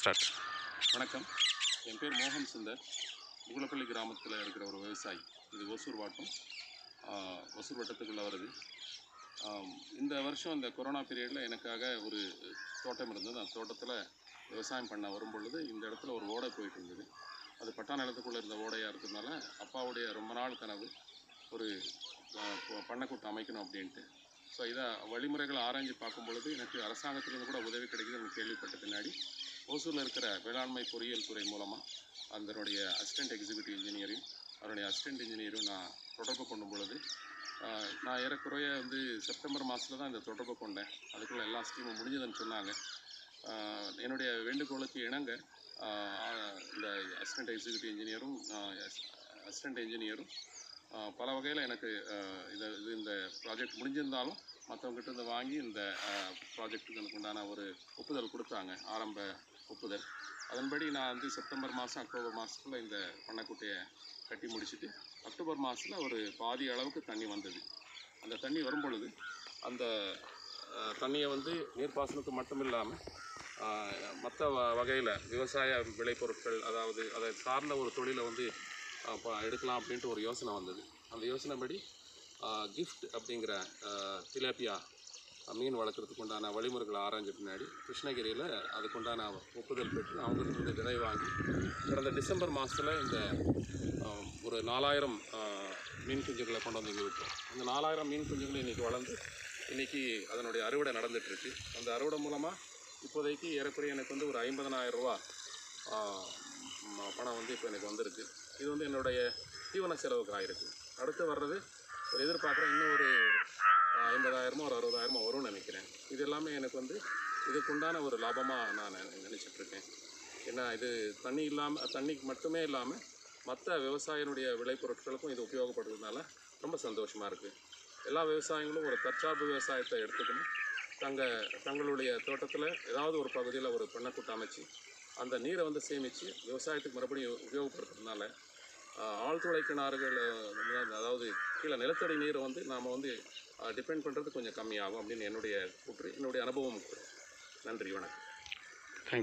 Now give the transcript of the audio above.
Start. வணக்கம். என் பேர் மோகன் சுந்தர். முகுலப்பள்ளி கிராமத்தில் இருக்கிற ஒரு விவசாயி. இது ஒசூர் வாட்டம். ஒசூர் வட்டத்துக்குள்ளே வருது. இந்த வருஷம் இந்த கொரோனா பீரியடில் எனக்காக ஒரு தோட்டம் இருந்தது. அந்த தோட்டத்தில் விவசாயம் பண்ண வரும் பொழுது இந்த இடத்துல ஒரு ஓடை போயிட்டு இருந்தது. அது பட்டா நிலத்துக்குள்ளே இருந்த ஓடையாக இருக்கிறதுனால அப்பாவுடைய ரொம்ப நாள் கனவு. ஒரு ஆஹ், பண்ணைக்கூட்டம் அமைக்கணும் அப்படின்ட்டு. ஸோ இதை வழிமுறைகளை ஆராய்ஞ்சு பார்க்கும் பொழுது எனக்கு அரசாங்கத்திலேருந்து கூட உதவி கிடைக்குதுன்னு கேள்விப்பட்ட பின்னாடி ஓசூரில் இருக்கிற வேளாண்மை பொறியியல் துறை மூலமாக அதனுடைய அசிஸ்டன்ட் எக்ஸிக்யூட்டிவ் இன்ஜினியரையும் அவருடைய அசிஸ்டன்ட் இன்ஜினியரும் நான் தொடர்பு கொள்ளும் பொழுது நான் ஏறக்குறைய வந்து செப்டம்பர் மாதத்தில் தான் இந்த தொடர்பு கொண்டேன். அதுக்குள்ளே எல்லா ஸ்கீமும் முடிஞ்சதுன்னு சொன்னாங்க. என்னுடைய வேண்டுகோளுக்கு இணங்க இந்த அசிஸ்டன்ட் எக்ஸிக்யூட்டிவ் இன்ஜினியரும் அசிஸ்டன்ட் இன்ஜினியரும் பல வகையில் எனக்கு இதை இது இது இந்த ப்ராஜெக்ட் முடிஞ்சிருந்தாலும் மற்றவங்ககிட்ட இருந்து வாங்கி இந்த ப்ராஜெக்ட்டுக்கு எனக்கு உண்டான ஒரு ஒப்புதல் கொடுத்தாங்க. ஆரம்ப ஒப்புதல். அதன்படி நான் வந்து செப்டம்பர் மாதம் அக்டோபர் மாதத்துக்குள்ளே இந்த பண்ணைக்குட்டையை கட்டி முடிச்சுட்டு அக்டோபர் மாதத்தில் ஒரு பாதி அளவுக்கு தண்ணி வந்தது. அந்த தண்ணி வரும் பொழுது அந்த தண்ணியை வந்து நீர்ப்பாசனத்துக்கு மட்டும் இல்லாமல் மற்ற வ வகையில் விவசாய விளைபொருட்கள் அதாவது அதை சார்ந்த ஒரு தொழிலை வந்து ப- எடுக்கலாம் அப்படின்ட்டு ஒரு யோசனை வந்தது. அந்த யோசனைப்படி கிஃப்ட் அப்படிங்கிற திலேப்பியா மீன் வளர்க்குறதுக்கு உண்டான வழிமுறைகளை ஆராய்ஞ்ச பின்னாடி கிருஷ்ணகிரியில் அதுக்குண்டான ஒப்புதல் பெற்று அவங்ககிட்ட விதை வாங்கி கடந்த டிசம்பர் மாதத்தில் இந்த ஒரு நாலாயிரம் மீன் குஞ்சுகளை கொண்டு வந்து இங்கே விட்டோம் அந்த நாலாயிரம் மீன் குஞ்சுகள் இன்றைக்கி வளர்ந்து இன்றைக்கி அதனுடைய அறுவடை நடந்துகிட்ருக்கு அந்த அறுவடை மூலமாக இப்போதைக்கு ஏறக்குறைய எனக்கு வந்து ஒரு ஐம்பதனாயிரம் ரூபா பணம் வந்து இப்போ எனக்கு வந்திருக்கு. இது வந்து என்னுடைய தீவன செலவுக்கு ஆயிருக்கு. அடுத்து வர்றது ஒரு எதிர்பார்க்குற இன்னும் ஒரு ஐம்பதாயிரமோ ஒரு அறுபதாயிரமோ வரும்னு நினைக்கிறேன். இது எல்லாமே எனக்கு வந்து இதுக்குண்டான ஒரு லாபமாக நான் நினச்சிட்ருக்கேன். ஏன்னா இது தண்ணி இல்லாமல் தண்ணிக்கு மட்டுமே இல்லாமல் மற்ற விவசாயினுடைய விளைபொருட்களுக்கும் இது உபயோகப்படுறதுனால ரொம்ப சந்தோஷமாக இருக்குது எல்லா விவசாயிகளும் ஒரு தற்சார்பு விவசாயத்தை எடுத்துக்கணும். தங்கள் தங்களுடைய தோட்டத்தில் ஏதாவது ஒரு பகுதியில் ஒரு பண்ணைக்கூட்டம் அமைச்சு அந்த நீரை வந்து சேமித்து விவசாயத்துக்கு மறுபடியும் உபயோகப்படுத்துறதுனால ஆழ்துளை கிணறுகள் அதாவது கீழே நிலத்தடி நீரை வந்து நாம் வந்து டிபெண்ட் பண்ணுறது கொஞ்சம் கம்மியாகும் அப்படின்னு என்னுடைய கூற்று என்னுடைய அனுபவம் நன்றி வணக்கம்.